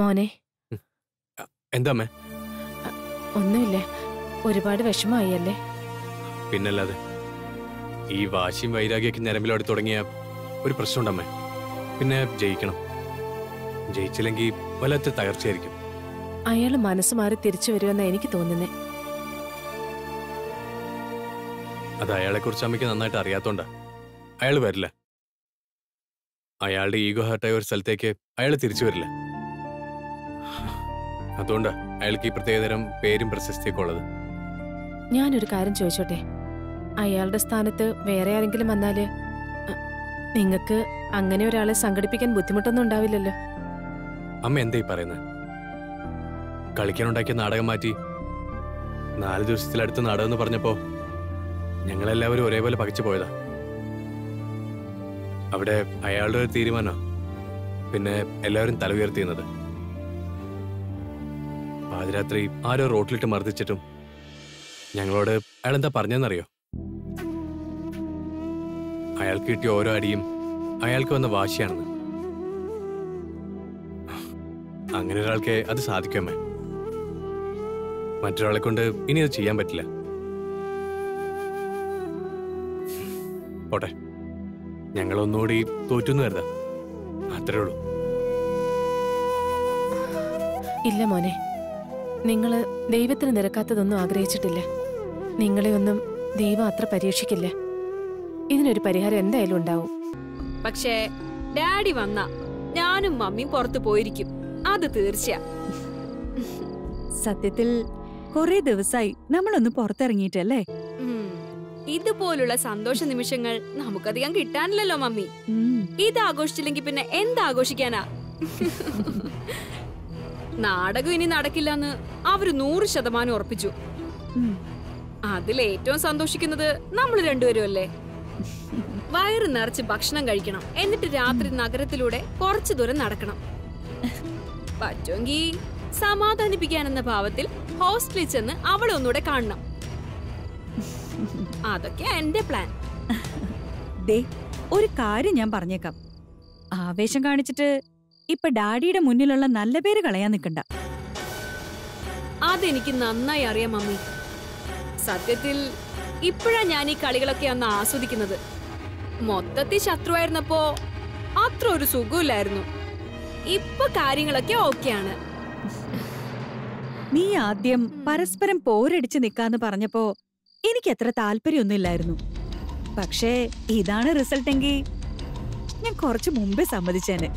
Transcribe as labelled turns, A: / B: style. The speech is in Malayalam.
A: മോനെ.
B: എന്താ
A: ഒന്നുമില്ല. ഒരുപാട് വിഷമമായി അല്ലേ?
B: പിന്നല്ലാതെ ഈ വാശിയും വൈരാഗ്യൊക്കെ ഞരമ്പിലോട് തുടങ്ങിയ ഒരു പ്രശ്നമുണ്ടമ്മേ പിന്നെ ജയിക്കണം. ജയിച്ചില്ലെങ്കിൽ വല്ലാത്ത തകർച്ചയായിരിക്കും.
A: അയാൾ മനസ്സ് മാറി തിരിച്ചു വരുമെന്ന എനിക്ക് തോന്നുന്നേ.
B: അത് അയാളെ കുറിച്ച് അമ്മയ്ക്ക് നന്നായിട്ട് അറിയാത്തോണ്ടാ. അയാൾ വരില്ല. അയാളുടെ ഈഗോ ഹർട്ടായ ഒരു സ്ഥലത്തേക്ക് അയാൾ തിരിച്ചു വരില്ല. അതുകൊണ്ടാ അയാൾക്ക് ഈ പ്രത്യേകതരം പേരും പ്രശസ്തിയൊക്കെ ഉള്ളത്.
A: ഞാനൊരു കാര്യം ചോദിച്ചോട്ടെ? അയാളുടെ സ്ഥാനത്ത് വേറെ ആരെങ്കിലും വന്നാൽ നിങ്ങൾക്ക് അങ്ങനെ ഒരാളെ സംഘടിപ്പിക്കാൻ ബുദ്ധിമുട്ടൊന്നും ഉണ്ടാവില്ലല്ലോ.
B: അമ്മ എന്തായി പറയുന്നത് കളിക്കാനുണ്ടാക്കിയ നാടകം മാറ്റി നാല് ദിവസത്തിലടുത്ത് നാടകം എന്ന് പറഞ്ഞപ്പോ ഞങ്ങളെല്ലാവരും ഒരേപോലെ പകച്ചു പോയതാ. അവിടെ അയാളുടെ ഒരു തീരുമാനം പിന്നെ എല്ലാവരും തല ഉയർത്തിയുന്നത് പാതിരാത്രി ആരോ റോട്ടിലിട്ട് മർദ്ദിച്ചിട്ടും. ഞങ്ങളോട് അയാൾ എന്താ പറഞ്ഞെന്നറിയോ? അയാൾക്ക് കിട്ടിയ ഓരോ അടിയും അയാൾക്ക് വന്ന വാശിയാണെന്ന്. അങ്ങനെ ഒരാൾക്ക് അത് സാധിക്കുമേ മറ്റൊരാളെ കൊണ്ട് ഇനി അത് ചെയ്യാൻ പറ്റില്ല. പോട്ടെ. ഞങ്ങൾ ഒന്നുകൂടി തോറ്റുന്നു കരുതാ. അത്രേ ഉള്ളൂ.
A: ഇല്ല മോനെ. നിങ്ങൾ ദൈവത്തിന് നിരക്കാത്തതൊന്നും ആഗ്രഹിച്ചിട്ടില്ല. നിങ്ങളെ ഒന്നും ദൈവം അത്ര പരീക്ഷിക്കില്ല. ഇതിനൊരു പരിഹാരം എന്തായാലും ഉണ്ടാവും.
C: പക്ഷേ ഡാഡി വന്ന ഞാനും മമ്മിയും പുറത്തു പോയിരിക്കും. അത് തീർച്ച
D: സത്യത്തിൽ കുറെ ദിവസമായി നമ്മളൊന്ന് പുറത്തിറങ്ങിയിട്ടല്ലേ.
C: ഇതുപോലുള്ള സന്തോഷ നിമിഷങ്ങൾ നമുക്കധികം കിട്ടാനില്ലല്ലോ മമ്മി. ഇത് ആഘോഷിച്ചില്ലെങ്കിൽ പിന്നെ എന്താഘോഷിക്കാനാ നാടകം ഇനി നടക്കില്ലെന്ന് അവർ നൂറ് ശതമാനം ഉറപ്പിച്ചു. അതിൽ ഏറ്റവും സന്തോഷിക്കുന്നത് നമ്മൾ രണ്ടുപേരും അല്ലേ? വയറ് നിറച്ച് ഭക്ഷണം കഴിക്കണം. എന്നിട്ട് രാത്രി നഗരത്തിലൂടെ കുറച്ചു ദൂരം നടക്കണം. പറ്റുമെങ്കിൽ സമാധാനിപ്പിക്കാനെന്ന ഭാവത്തിൽ ഹോസ്റ്റലിൽ ചെന്ന് അവളെ ഒന്നുകൂടെ കാണണം. അതൊക്കെ എന്റെ പ്ലാൻ.
D: ദേ ഒരു കാര്യം ഞാൻ പറഞ്ഞേക്കാം. ആവേശം കാണിച്ചിട്ട് ഇപ്പൊ ഡാഡിയുടെ മുന്നിലുള്ള നല്ല പേര് കളയാൻ നിൽക്കണ്ട.
C: അതെനിക്ക് നന്നായി അറിയാം മമ്മി. സത്യത്തിൽ ഇപ്പോഴാ ഞാൻ ഈ കളികളൊക്കെ അന്ന് ആസ്വദിക്കുന്നത്. മൊത്തത്തിൽ ശത്രുവായിരുന്നപ്പോ അത്ര ഒരു സുഖമില്ലായിരുന്നു. ഇപ്പൊ കാര്യങ്ങളൊക്കെ ഓക്കെയാണ്.
D: നീ ആദ്യം പരസ്പരം പോരടിച്ച് നിക്കാന്ന് പറഞ്ഞപ്പോ എനിക്ക് അത്ര താല്പര്യമൊന്നുമില്ലായിരുന്നു. പക്ഷേ ഇതാണ് റിസൾട്ട് എങ്കിൽ ഞാൻ കുറച്ച് മുമ്പേ സമ്മതിച്ചേനെ.